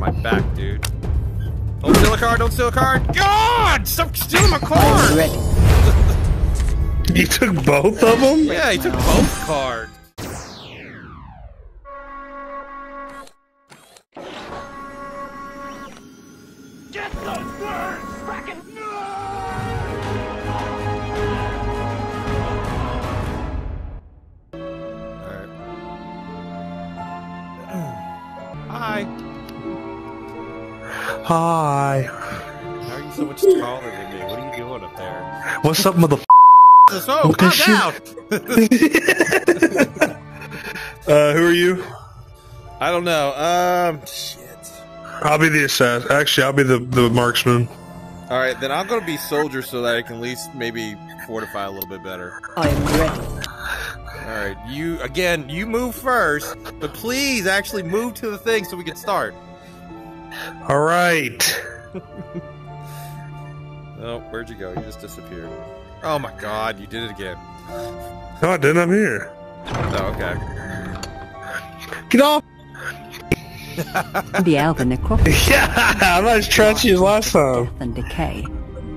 my back, dude. Don't steal a card, don't steal a card! God! Stop stealing my card! Ready. You took both of them? Yeah, he took both cards. What's up, mother? So, What calm the shit? down! Uh, who are you? I don't know. Um, shit. I'll be the assassin. Actually, I'll be the, the marksman. Alright, then I'm gonna be soldier so that I can at least maybe fortify a little bit better. I am ready. Alright, you, again, you move first, but please actually move to the thing so we can start. All right. Oh, where'd you go? You just disappeared. Oh my god, you did it again. No, I didn't. I'm here. Oh, okay. Get off. The Elven necropolis Yeah, I'm not as trashy as last time. and decay.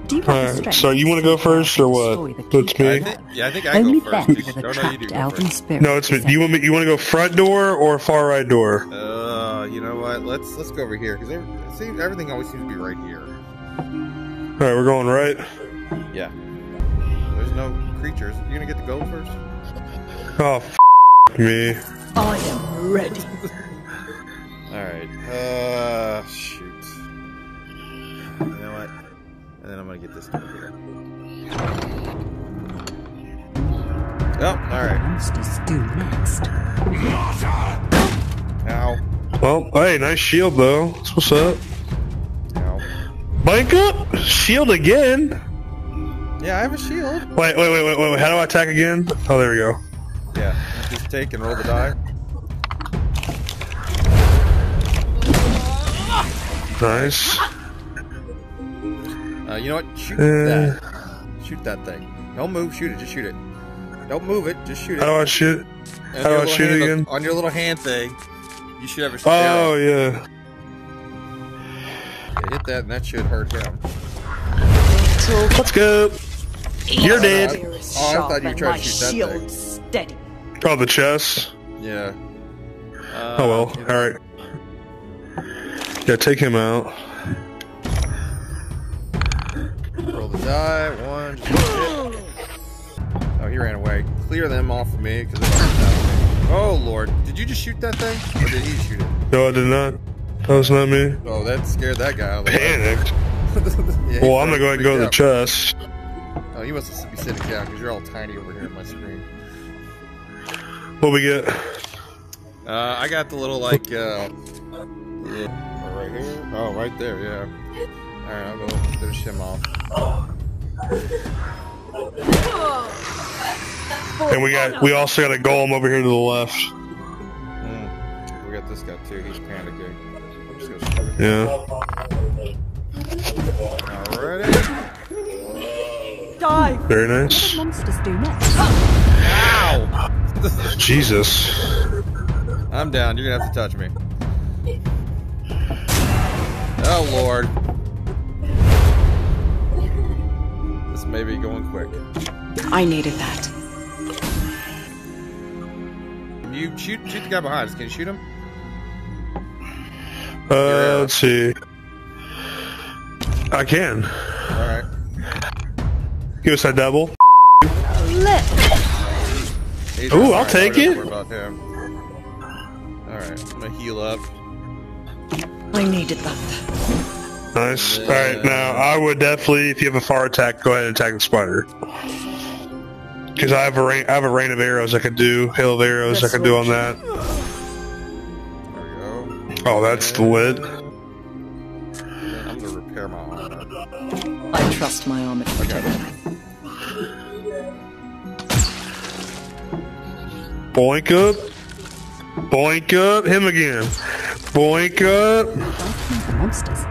Do you All have the right. So you want to go first or what? the It's key? I me. think, yeah, I think I Only go then first. You- will the no, no, you do trapped go elven first. spirit. No, it's me. Do you want me? You want to go front door or far right door? Uh, you know what? Let's let's go over here because see everything always seems to be right here. All right, we're going right. Yeah. There's no creatures. You gonna get the gold first? Oh, f- me. I am ready. All right. Uh, shoot. You know what? And then I'm gonna get this door here. Oh, all right. Monsters do next. Ow. Well, hey, nice shield though. That's what's up. Blank up. Shield again. Yeah, I have a shield. Wait, wait, wait, wait, wait. How do I attack again? Oh, there we go. Yeah. Just take and roll the die. Nice. Uh, you know what? Shoot Uh. that. Shoot that thing. Don't move. Shoot it. Just shoot it. Don't move it. Just shoot it. How do I shoot? And how do I shoot hand- again? On your little hand thing, you should have a Oh yeah. Yeah, hit that, and that should hurt him. Let's go. You're dead. Oh, I thought you were trying to shoot that thing. steady. Oh, the chest. Yeah. Uh, Oh well. All right. Yeah, take him out. Roll the die. One. Oh, he ran away. Clear them off of me because. Oh lord! Did you just shoot that thing, or did he shoot it? No, I did not. That was not me. Oh, that scared that guy. out of the way. Panicked. Yeah, Well, I'm gonna go ahead and go to the chest. Oh, you must be sitting down because you're all tiny over here on my screen. What we get? Uh, I got the little like, uh, yeah, right here. Oh, right there, yeah. All right, I'll go finish him off. And we got we also got a golem over here to the left. Mm. We got this guy too. He's panicking. Yeah. Alrighty. Die. Very nice. Monsters do next. Ow! Jesus. I'm down. You're gonna have to touch me. Oh lord. This may be going quick. I needed that. Can you shoot shoot the guy behind us? Can you shoot him? Uh, let's see. I can. Alright. Give us that double. He's Ooh, I'll take it. worry about him. Alright, I'm gonna heal up. I needed that. Nice. All right, now I would definitely, if you have a far attack, go ahead and attack the spider. Because I have a rain, I have a rain of arrows I could do, hail of arrows I could do on that. There we go. Oh, that's the lid. And I'm gonna repair my armor. I trust my armor to protect me. Boink up, boink up, him again. Boink up. Monsters.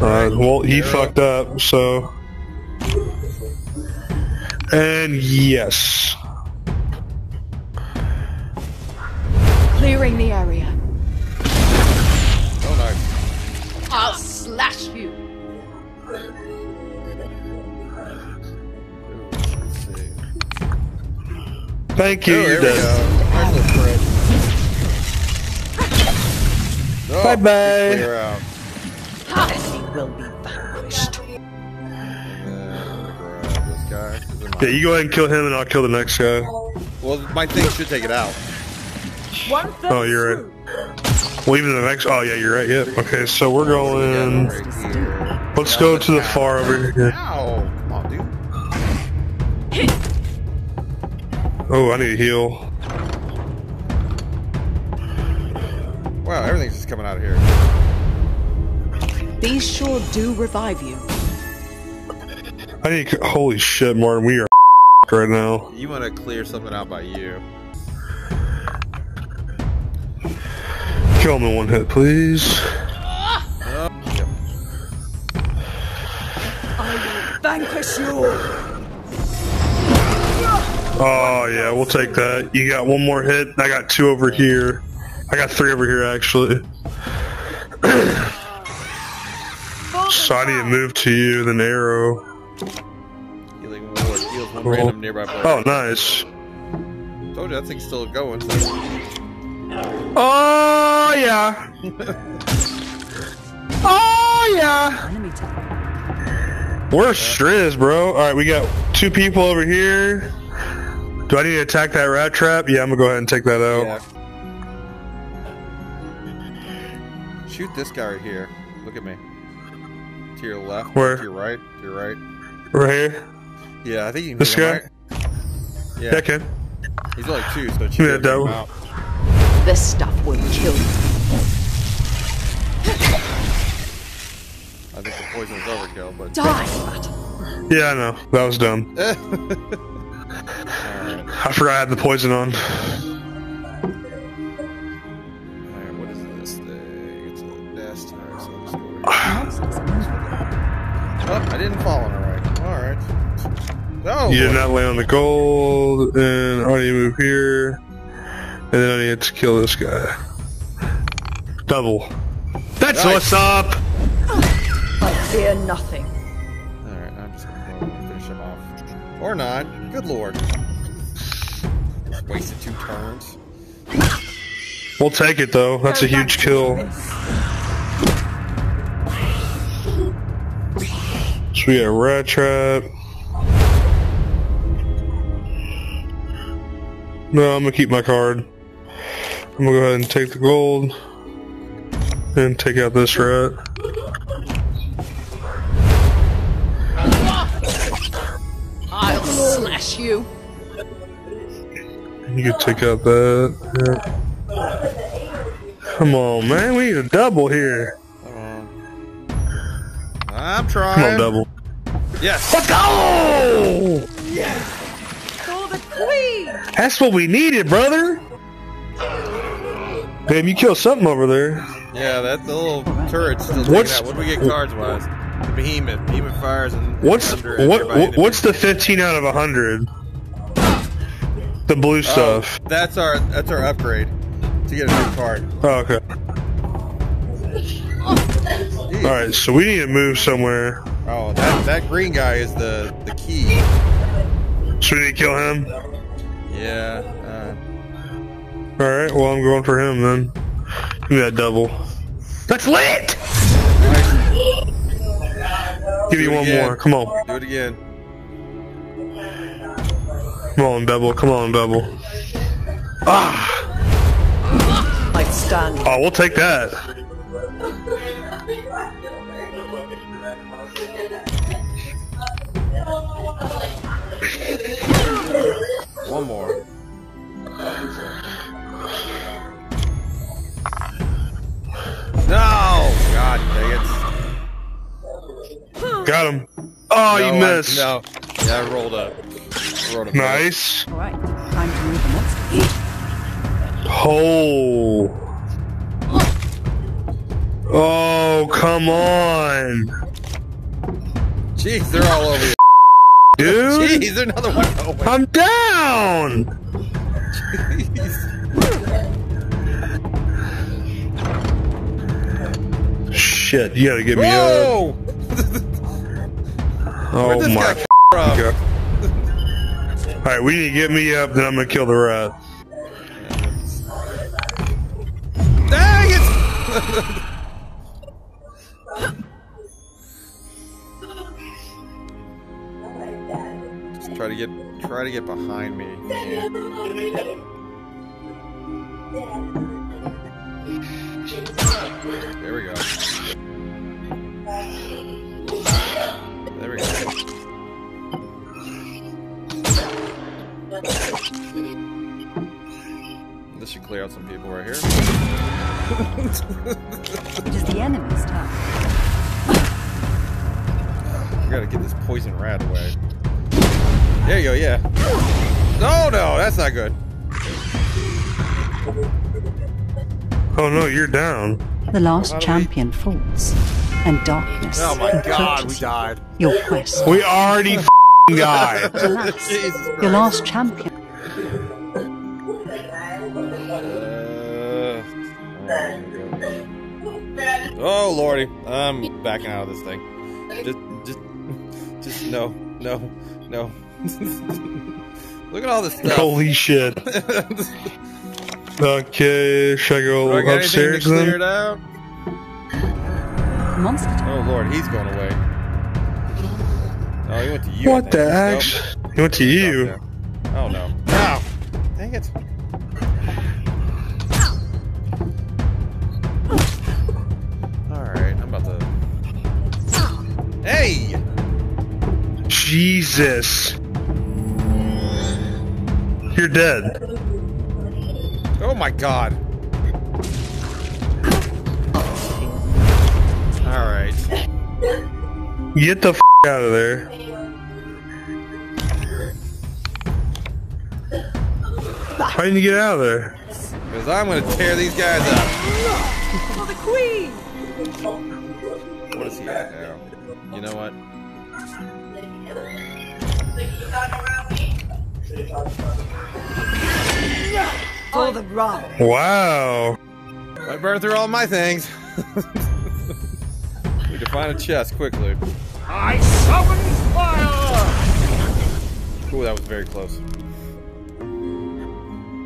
All right, well he fucked up, so. And yes. Clearing the area. Oh, nice. I'll slash you. Thank you. Oh, you're there we go. Nice little. Oh, Bye-bye. Clear will be vanquished. And grab this guy. 'cause they're not- Yeah, you go ahead and kill him, and I'll kill the next guy. Well, my thing should take it out. One third Oh, you're right. Well, even the next. Oh, yeah, you're right. Yep. Okay, so we're going. Let's go to the far over here. Ow! Come dude. Oh, I need a heal. Wow, everything's just coming out of here. These sure do revive you. I need. Holy shit, Martin, we are right now. You want to clear something out by you. Kill him in one hit, please. Oh, yep. Vanquish you. Oh yeah, we'll take that. You got one more hit. I got two over here. I got three over here actually. so I need to move to you, then arrow. Healing ward heals one Cool. random nearby. Oh, nice. Told you that thing's still going. So. Oh yeah. oh yeah. Where's Striz, bro? All right, we got two people over here. Do I need to attack that rat trap? Yeah, I'm gonna go ahead and take that out. Yeah. Shoot this guy right here. Look at me. To your left. Where? To your right. To your right. Right here. Yeah, I think you can This guy? right? Yeah, Yeah, I can. he's only two, so it Give me should that get him out. This stuff will kill you. I think the poison was overkill, but. Die, rat. Yeah, I know. That was dumb. I forgot I had the poison on. Alright, what is this thing? It's a nest. Alright, so let's go right Oh, I didn't fall on it right. Alright. No! You did not land on the gold, and I need to move here, and then I need to kill this guy. Double. That's Nice. what's up. I fear nothing. Alright, I'm just gonna go finish him off. Or not. Good lord. Wasted two turns. We'll take it though. That's a huge kill. So we got rat trap. No, I'm gonna keep my card. I'm gonna go ahead and take the gold and take out this rat. I'll slash you. You can take out that. Yeah. Come on, man. We need a double here. I'm trying. Come on, double. Yes! Let's go! For the queen. That's what we needed, brother. Babe, you killed something over there. Yeah, that the little turret's still What's- out. What do we get cards wise? The behemoth. Behemoth fires and What's what? what what's the 15 out of 100? The blue Oh, stuff. that's our that's our upgrade to get a new card. Oh, okay. Jeez. All right, so we need to move somewhere. Oh, that that green guy is the the key. So we need to kill him. Yeah. All right, well I'm going for him then. Give me that double. That's lit. Give me Do it one again. more. Come on, Do it again. come on, double. Come on, double. Ah! I stand. Oh, we'll take that. One more. God dang it. Got him. Oh, no, you I- missed. no. Yeah, I rolled up. Rolled up. Nice. All right, time to move the monsters. Oh. Oh, come on. Jeez, they're all over you. Dude, Jeez, another one. Oh, my I'm down. Shit! You gotta get me up. Whoa! Oh Where'd this my guy from? god! All right, we need to get me up. Then I'm gonna kill the rat. Dang it! Just try to get try to get behind me. There we go. Clear out some people right here. It is the enemy's turn. We gotta get this poison rat away. There you go, yeah. No, no, that's not good. Oh no, you're down. The last How do we- champion falls, and darkness Oh my god, we died. your quest. We already died. Alas, Jesus your last champion. Lordy, I'm backing out of this thing. Just, just, just no, no, no. Look at all this stuff. Holy shit. Okay, should I Do I go got anything to upstairs then? out? Monster. Oh lord, he's going away. Oh, he went to you. What think. the Nope. He went to you. Oh no. Ow! Dang it. Jesus. You're dead. Oh my god. Alright. Get the f out of there. How did you get out of there? Because I'm gonna tear these guys up. For the queen! What is he at now? You know what? For the run! Wow. I burned through all my things. Need to find a chest quickly. I summon fire! Ooh, that was very close.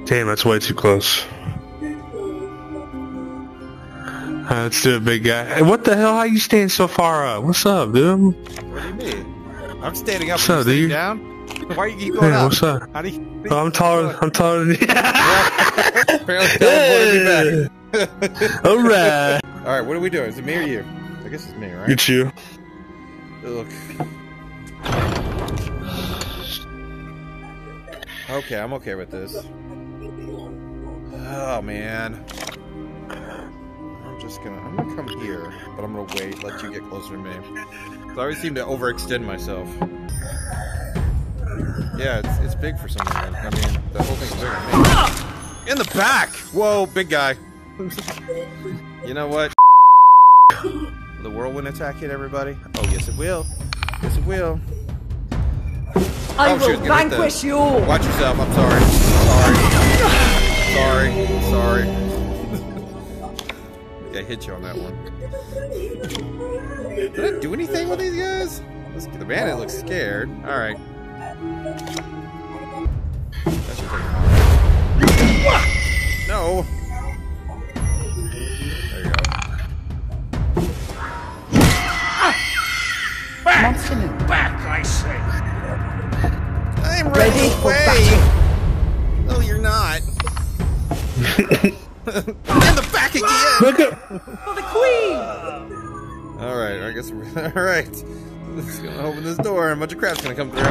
Damn, that's way too close. Uh, let's do it, big guy. Hey, what the hell? How you staying so far up? What's up, dude? What do you mean? I'm standing up What's up, dude? down. Why are you keep going Hey, up? what's up? How do you? Oh, I'm taller. I'm taller than you. Apparently teleported me back. All right. All right, what are we doing? Is it me or you? I guess it's me, right? Get you. Look. Okay, I'm okay with this. Oh man. I'm just gonna I'm gonna come here, but I'm gonna wait, let you get closer to me. I always seem to overextend myself. Yeah, it's, it's big for some reason. I mean, the whole thing's bigger than me. In the back! Whoa, big guy. you know what? The whirlwind attack hit everybody? Oh, yes, it will. Yes, it will. I Oh, will vanquish you! Watch yourself. I'm sorry. Sorry. Sorry. Sorry. I hit you on that one. Did I do anything with these guys? This, the bandit looks scared. All right. That should take a while. No. Guess we're all right. Just gonna open this door, and a bunch of crap's gonna come through.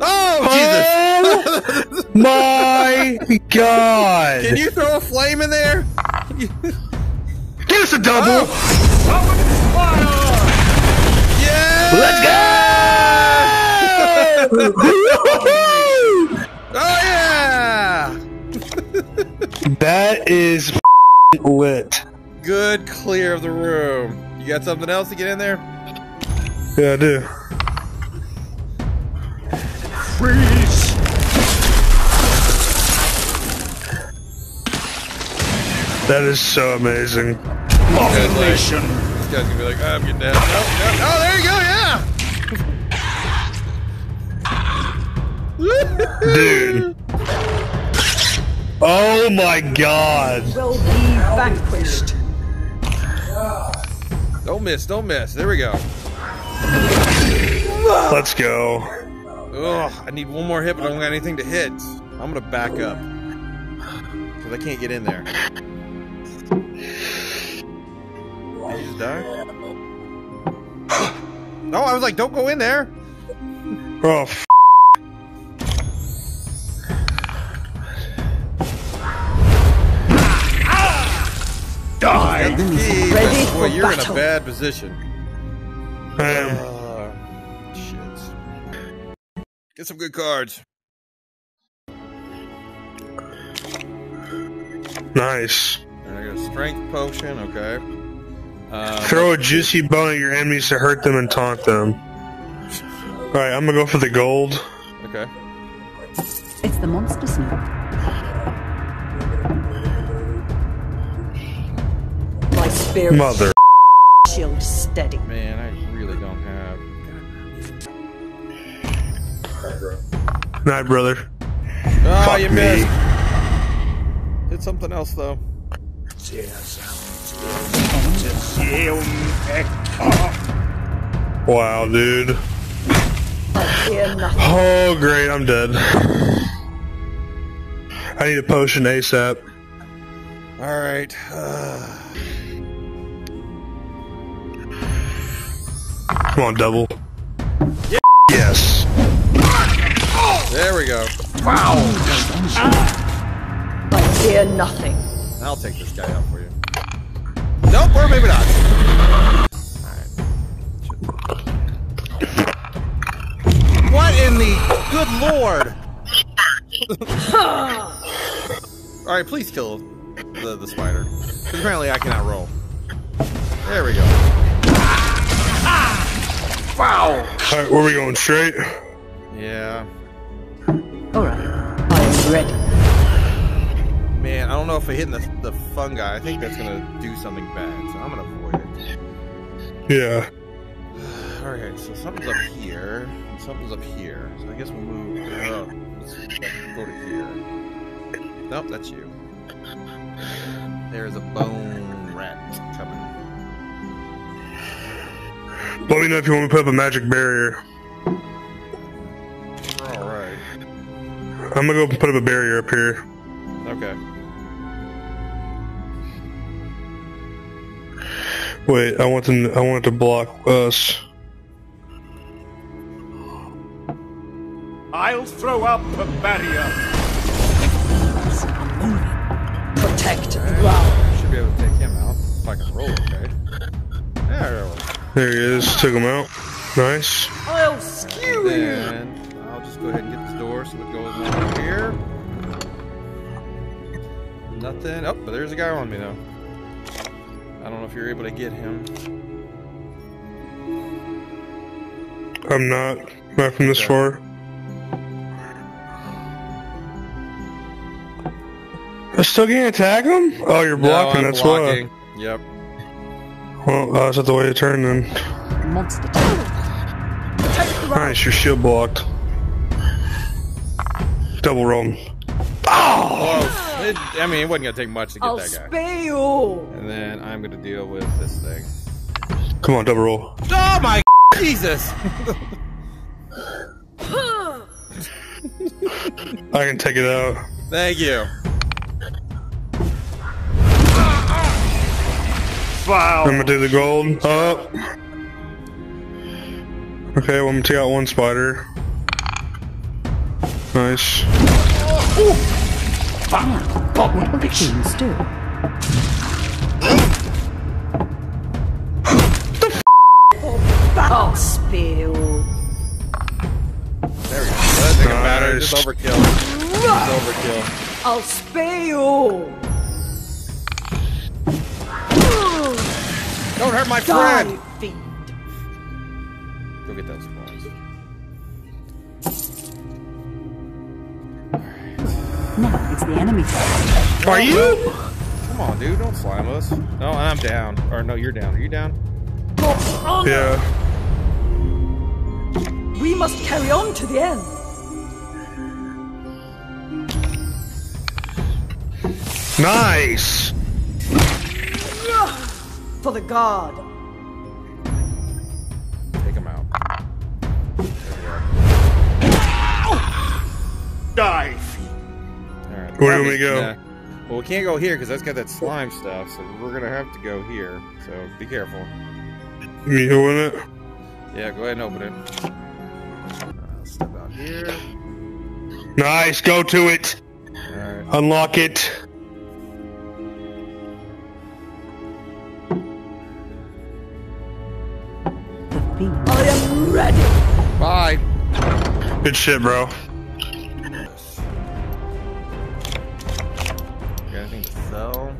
Oh, oh Jesus! My God. Can you throw a flame in there? Give us a double. Fire! Yeah! Let's go. Oh yeah! that is lit. Good clear of the room. You got something else to get in there? Yeah, I do. Freeze! That is so amazing. Abomination. This guy's gonna be like, oh, I'm getting down. No, no, oh, there you go, yeah. Dude. Oh my god. Will be vanquished. Don't miss, don't miss. There we go. Let's go. Ugh, I need one more hit, but I don't got anything to hit. I'm gonna back up. Because I can't get in there. Did he just die? No, I was like, don't go in there. Oh, f- Die. Key, Ready but boy, you're in a bad position. man. Uh, shit. Get some good cards. Nice. I got a strength potion, okay. Um, Throw a juicy bone at your enemies to hurt them and taunt them. Alright, I'm gonna go for the gold. okay. It's the monster snow. My spirit Mother. shield steady. Man, I really don't have. Night, brother. Oh, Fuck you me. missed. Did something else though. Wow, dude. Oh, great, I'm dead. I need a potion ASAP. All right. Uh, Come on, double. Yes. there we go. Wow. I fear nothing. I'll take this guy out for you. Nope, or maybe not. Alright. What in the good lord? Alright, please kill the, the spider. 'Cause Apparently I cannot roll. There we go. Alright, where are we going? Straight? Yeah. All right. I am ready. Man, I don't know if I'm hitting the, the fungi. I think that's gonna do something bad, so I'm gonna avoid it. Yeah. Alright, so something's up here, and something's up here. So I guess we'll move. Oh, let's go to here. Nope, that's you. There's a bone rat Let me know if you want me to put up a magic barrier. Alright. I'm gonna go put up a barrier up here. Okay. Wait, I want them. I want it to block us. I'll throw up a barrier. Protect the ground. Should be able to take him out. If I can roll, okay. There we go. There he is. Took him out. Nice. I'll skew you. And I'll just go ahead and get this door so it goes over here. Nothing. Oh, but there's a guy on me though. I don't know if you're able to get him. I'm not. Not from this Okay. far. I still can't attack him? Oh, you're blocking. no, I'm that's blocking. Yep. Why. Well, uh, that's not the way to turn then. Monster tower. Nice, your shield blocked. Double roll. Well, it, I mean, it wasn't gonna take much to get I'll that guy. spay you. And then I'm gonna deal with this thing. Come on, double roll. Oh my Jesus! I can take it out. Thank you. Foul. I'm gonna do the gold. Up. Okay, well, I'm gonna take out one spider. Nice. What will the queens do? I'll spay you. There we go. That thing Nice. matter. Just overkill. Just overkill. I'll spay you. Don't hurt my Die, friend. fiend. Go get those coins. Now it's the enemy turn. Are you? Come Come on, dude. Don't slime us. No, I'm down. Or no, you're down. Are you down? For. Yeah. We must carry on to the end. Nice. For the guard. Take him out. Die, fiend. All right. Where do we go? Yeah. Well, we can't go here because that's got that slime stuff. So we're gonna have to go here. So be careful. Me doing it. Yeah, go ahead and open it. Uh, step out here. Nice. Go to it. All right. Unlock it. Good shit, bro. Got anything to sell?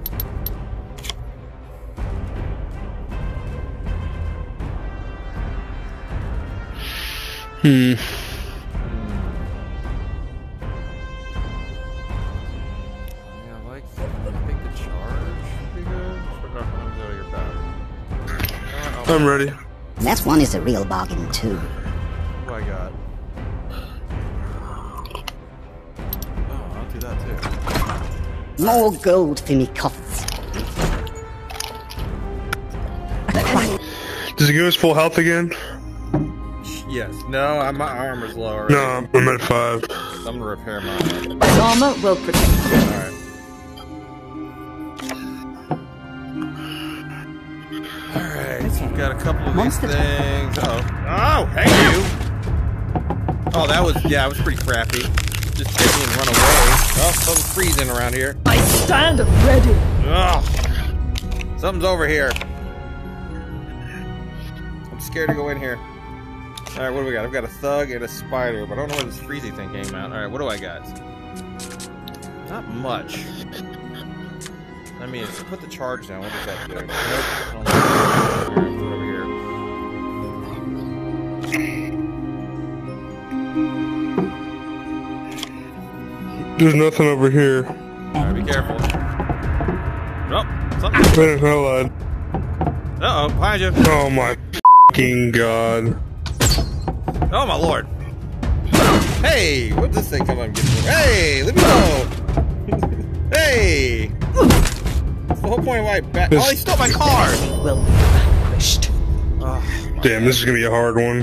Hmm. Yeah, I like. I think the charge would be good. Put it comes out of your battery. I'm ready. That one is a real bargain, too. More gold for me coffers. Does it give us full health again? Yes. No, I, my armor's low already. No, I'm at five. I'm gonna repair mine. My armor will protect you. Alright. Alright, so we've got a couple of Monster these things. Uh oh. Oh, hey you! Oh, that was, yeah, it was pretty crappy. Just hit me and run away. Oh, something's freezing around here. I stand ready. Ugh. Something's over here. I'm scared to go in here. Alright, what do we got? I've got a thug and a spider, but I don't know where this freezy thing came out. Alright, what do I got? Not much. I mean, if put the charge down, what does that do? Nope. I don't think it's over here. There's nothing over here. Alright, be careful. Oh, something. Man, hell, lad. Uh oh, behind you. Oh my fucking god. Oh my lord. Hey, what's this thing come on and get me? Hey, let me go. hey. That's the whole point of why I back. Oh, he stole my car. Will be vanquished. Oh, Damn, this is gonna be a hard one. you're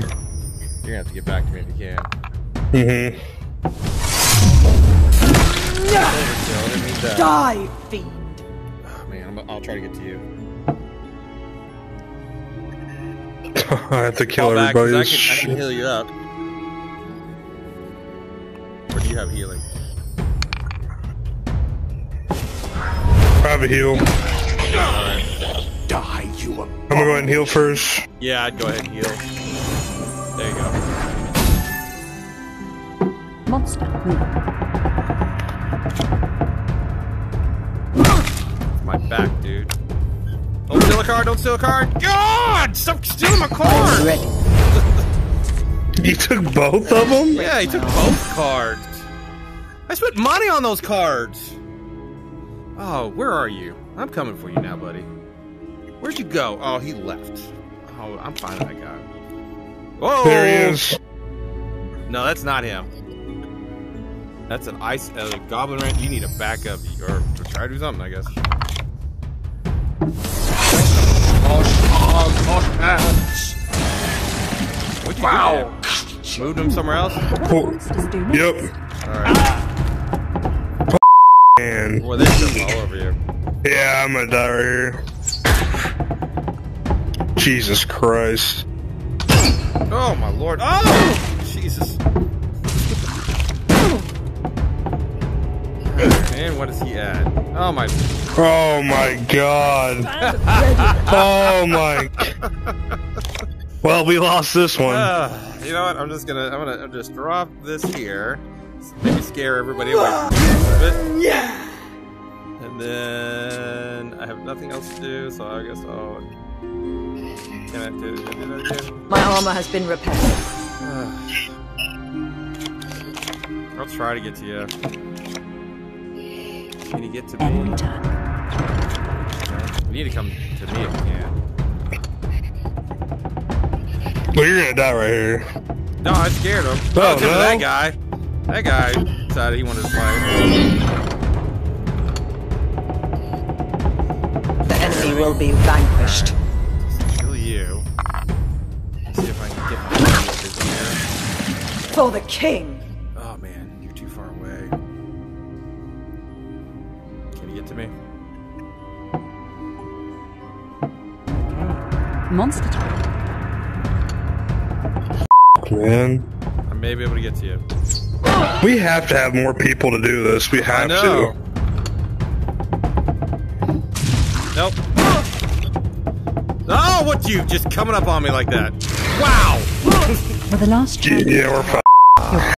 gonna have to get back to me if you can. Mm-hmm. Overkill, I didn't mean that. Die, fiend. Oh, man, I'm, I'll try to get to you. I have to kill Fall back, 'cause everybody. I This can, I can heal you up. Or do you have healing? I have a heal. I'm gonna go ahead and heal first. Yeah, I'd go ahead and heal. There you go. Monster. Move. My back, dude. Don't steal a card, don't steal a card! God! Stop stealing my card! Ready. You took both of them? Yeah, he took both cards. I spent money on those cards. Oh, where are you? I'm coming for you now, buddy. Where'd you go? Oh, he left. Oh, I'm finding that guy. Whoa! There he is. No, that's not him. That's an ice uh, goblin ranch. You need a backup or try to do something, I guess. What'd you wow. do? Moved him somewhere else? Next. yep. Alright. Man. Boy, there's something all over you. Yeah, I'm gonna die right here. Jesus Christ. Oh my lord. Oh! Jesus. And what is he at? Oh my. Oh my god. Oh my. Well, we lost this one. Uh, you know what? I'm just gonna. I'm gonna just drop this here. Maybe scare everybody away from a little bit. Yeah. And then I have nothing else to do, so I guess I'll. Can I do, do that again? My armor has been repaired. I'll try to get to you. Can you get to Enemy me? turn. You need to come to me if you can. Well, you're gonna die right here. No, I scared him. Oh, Oh, no? that guy. That guy decided he wanted to fight. The enemy will be vanquished. Kill you. Let's see if I can get my bonuses here. For the king. Monster truck. Man, I may be able to get to you. we have to have more people to do this. We I have know. to. Nope. Oh, what you just coming up on me like that? Wow. For the last Yeah, chance. yeah, we're fine.